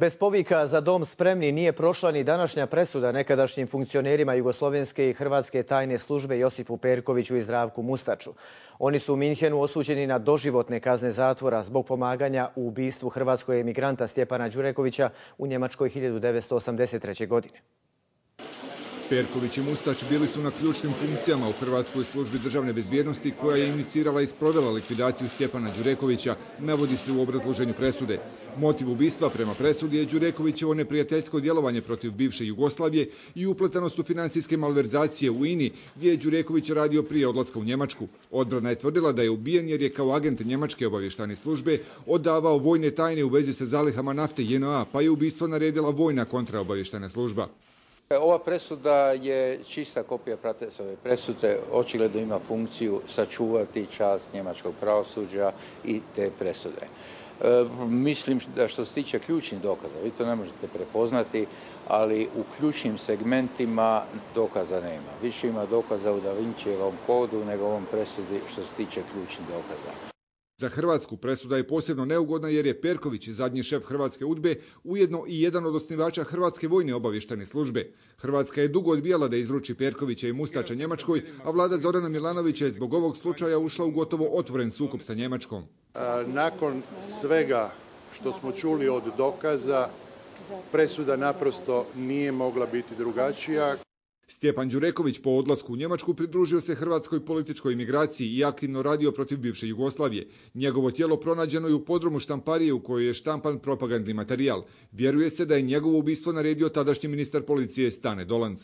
Bez povika za dom spremni nije prošla ni današnja presuda nekadašnjim funkcionerima Jugoslovenske i Hrvatske tajne službe Josipu Perkoviću i Zdravku Mustaču. Oni su u Minhenu osuđeni na doživotne kazne zatvora zbog pomaganja u ubistvu hrvatskog emigranta Stjepana Đurekovića u Njemačkoj 1983. godine. Perković i Mustač bili su na ključnim funkcijama u Hrvatskoj službi državne bezbjednosti koja je inicirala i sprovela likvidaciju Stjepana Đurekovića, navodi se u obrazloženju presude. Motiv ubistva prema presudi je Đurekovićevo neprijateljsko djelovanje protiv bivše Jugoslavije i upletanost u finansijske malverzacije u INI, gdje je Đureković radio prije odlaska u Njemačku. Odbrana je tvrdila da je ubijen jer je kao agent Njemačke obavještane službe odavao vojne tajne u vezi sa zalihama nafte JNA, pa je ubistvo naredila vojna kontraobavještana služba. Ova presuda je čista kopija Pratesove presude, očigledno ima funkciju sačuvati čast njemačkog pravosuđa i te presude. E, mislim da što se tiče ključnih dokaza, vi to ne možete prepoznati, ali u ključnim segmentima dokaza nema. Više ima dokaza u Da Vincijevom kodu nego u ovom presudi što se tiče ključnih dokaza. Za Hrvatsku presuda je posebno neugodna jer je Perković, zadnji šef Hrvatske udbe, ujedno i jedan od osnivača Hrvatske vojne obavještane službe. Hrvatska je dugo odbijala da izruči Perkovića i Mustača Njemačkoj, a vlada Zorana Milanovića je zbog ovog slučaja ušla u gotovo otvoren sukup sa Njemačkom. Nakon svega što smo čuli od dokaza, presuda naprosto nije mogla biti drugačija. Stjepan Đureković po odlasku u Njemačku pridružio se hrvatskoj političkoj imigraciji i aktivno radio protiv bivše Jugoslavije. Njegovo tijelo pronađeno je u podrumu štamparije u kojoj je štampan propagandni materijal. Vjeruje se da je njegovo ubistvo naredio tadašnji ministar policije Stane Dolanc.